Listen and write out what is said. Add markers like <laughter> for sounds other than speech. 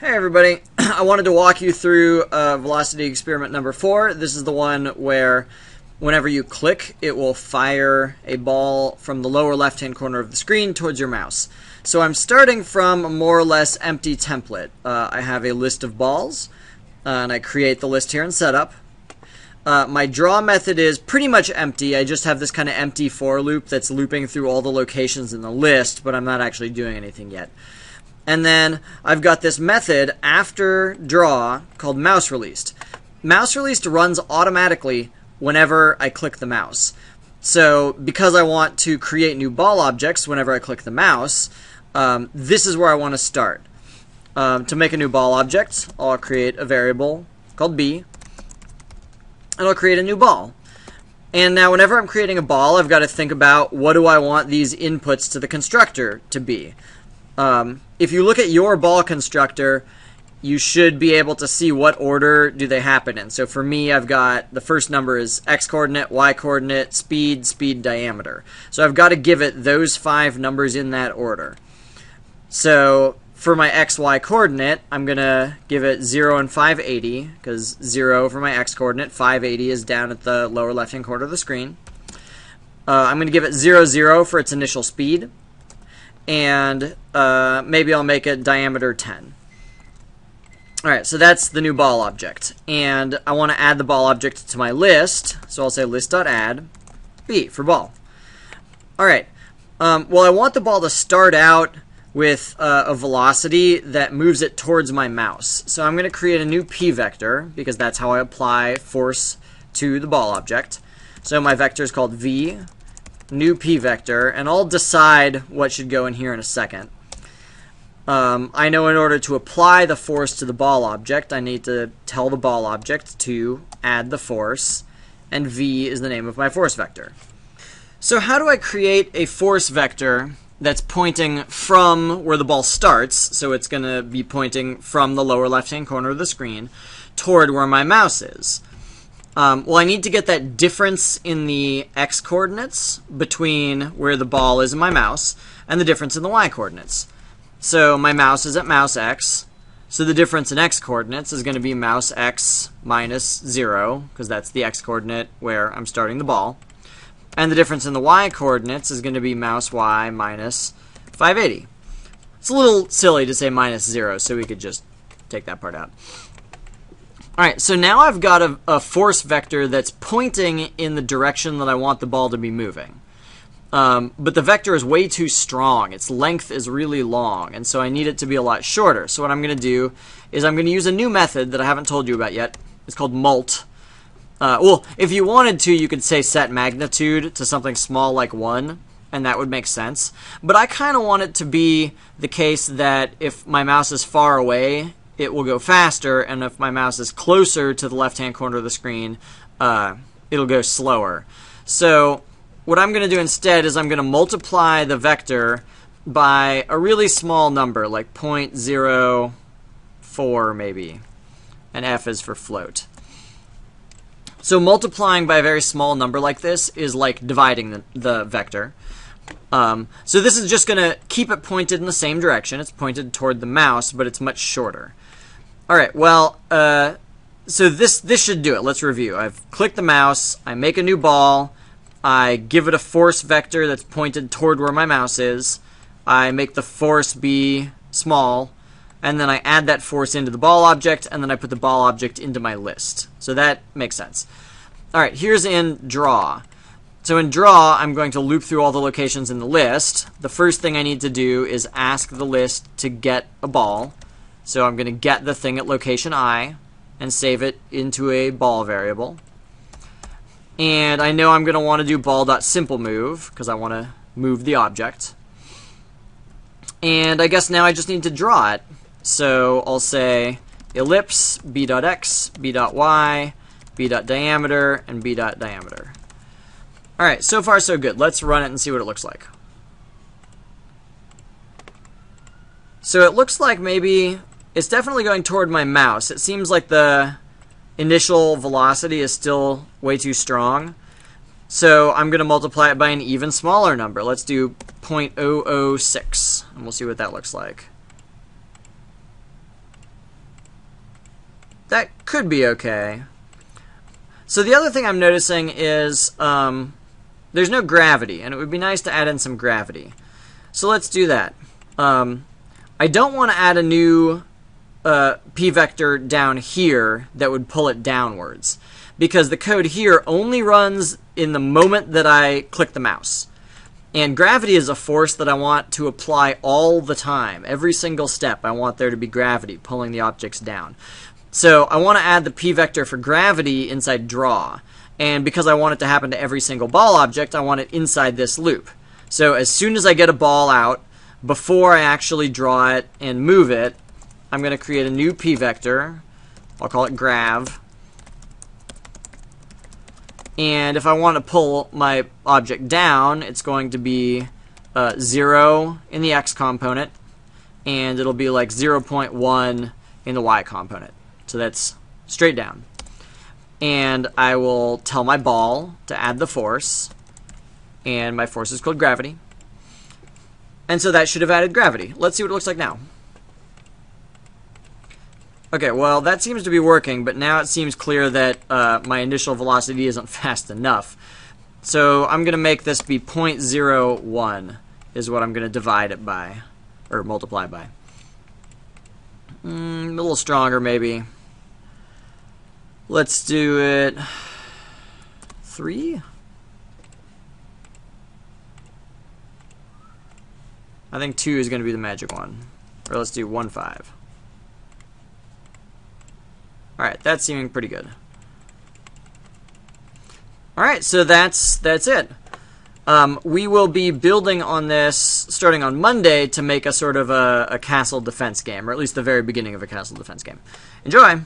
Hey everybody, <clears throat> I wanted to walk you through uh, velocity experiment number four. This is the one where whenever you click, it will fire a ball from the lower left hand corner of the screen towards your mouse. So I'm starting from a more or less empty template. Uh, I have a list of balls, uh, and I create the list here in setup. Uh, my draw method is pretty much empty. I just have this kind of empty for loop that's looping through all the locations in the list, but I'm not actually doing anything yet. And then I've got this method after draw called mouse released. Mouse released runs automatically whenever I click the mouse. So because I want to create new ball objects whenever I click the mouse, um, this is where I want to start. Um, to make a new ball object, I'll create a variable called b, and I'll create a new ball. And now whenever I'm creating a ball, I've got to think about what do I want these inputs to the constructor to be. Um, if you look at your ball constructor, you should be able to see what order do they happen in. So for me, I've got the first number is x coordinate, y coordinate, speed, speed, diameter. So I've got to give it those five numbers in that order. So for my xy coordinate, I'm going to give it 0 and 580, because 0 for my x coordinate, 580 is down at the lower left hand corner of the screen. Uh, I'm going to give it 0, 0 for its initial speed and uh, maybe I'll make it diameter 10. Alright, so that's the new ball object. And I want to add the ball object to my list, so I'll say list.add b for ball. Alright, um, well I want the ball to start out with uh, a velocity that moves it towards my mouse. So I'm going to create a new PVector, because that's how I apply force to the ball object. So my vector is called v new PVector, and I'll decide what should go in here in a second. Um, I know in order to apply the force to the ball object, I need to tell the ball object to add the force, and v is the name of my force vector. So how do I create a force vector that's pointing from where the ball starts, so it's going to be pointing from the lower left-hand corner of the screen, toward where my mouse is? Um, well, I need to get that difference in the x coordinates between where the ball is in my mouse and the difference in the y coordinates. So my mouse is at mouse x, so the difference in x coordinates is going to be mouse x minus 0, because that's the x coordinate where I'm starting the ball. And the difference in the y coordinates is going to be mouse y minus 580. It's a little silly to say minus 0, so we could just take that part out. Alright, so now I've got a, a, force vector that's pointing in the direction that I want the ball to be moving. Um, but the vector is way too strong. Its length is really long, and so I need it to be a lot shorter. So what I'm going to do is I'm going to use a new method that I haven't told you about yet. It's called mult. Uh, well, if you wanted to, you could say set magnitude to something small like 1, and that would make sense. But I kind of want it to be the case that if my mouse is far away, it will go faster, and if my mouse is closer to the left-hand corner of the screen, uh, it'll go slower. So what I'm going to do instead is I'm going to multiply the vector by a really small number, like 0.04 maybe, and f is for float. So multiplying by a very small number like this is like dividing the, the vector. Um, so this is just going to keep it pointed in the same direction. It's pointed toward the mouse, but it's much shorter. All right, well, uh, so this this should do it. Let's review. I've clicked the mouse. I make a new ball. I give it a force vector that's pointed toward where my mouse is. I make the force be small, and then I add that force into the ball object, and then I put the ball object into my list. So that makes sense. All right, here's in draw. So in draw, I'm going to loop through all the locations in the list. The first thing I need to do is ask the list to get a ball. So I'm going to get the thing at location i and save it into a ball variable. And I know I'm going to want to do ball.simpleMove because I want to move the object. And I guess now I just need to draw it. So I'll say ellipse b.x, b.y, b.diameter, and b.diameter. Alright, so far so good. Let's run it and see what it looks like. So it looks like maybe it's definitely going toward my mouse. It seems like the initial velocity is still way too strong. So I'm going to multiply it by an even smaller number. Let's do 0.006, and we'll see what that looks like. that could be okay. So the other thing I'm noticing is um, there's no gravity, and it would be nice to add in some gravity. So let's do that. Um, I don't want to add a new uh, PVector down here that would pull it downwards because the code here only runs in the moment that I click the mouse. And gravity is a force that I want to apply all the time. Every single step, I want there to be gravity pulling the objects down. So I want to add the PVector for gravity inside draw. And because I want it to happen to every single ball object, I want it inside this loop. So as soon as I get a ball out, before I actually draw it and move it, I'm going to create a new PVector. I'll call it grav. And if I want to pull my object down, it's going to be uh, 0 in the x component, and it'll be like 0.1 in the y component. So that's straight down. And I will tell my ball to add the force, and my force is called gravity. And so that should have added gravity. Let's see what it looks like now. Okay, well, that seems to be working, but now it seems clear that uh, my initial velocity isn't <laughs> fast enough. So I'm going to make this be 0.01 is what I'm going to divide it by, or multiply by. Mm, a little stronger, maybe. Let's do it 3? I think 2 is going to be the magic one. Or let's do 1, 5. Alright, that's seeming pretty good. Alright, so that's that's it. Um, we will be building on this starting on Monday to make a sort of a, a castle defense game, or at least the very beginning of a castle defense game. Enjoy!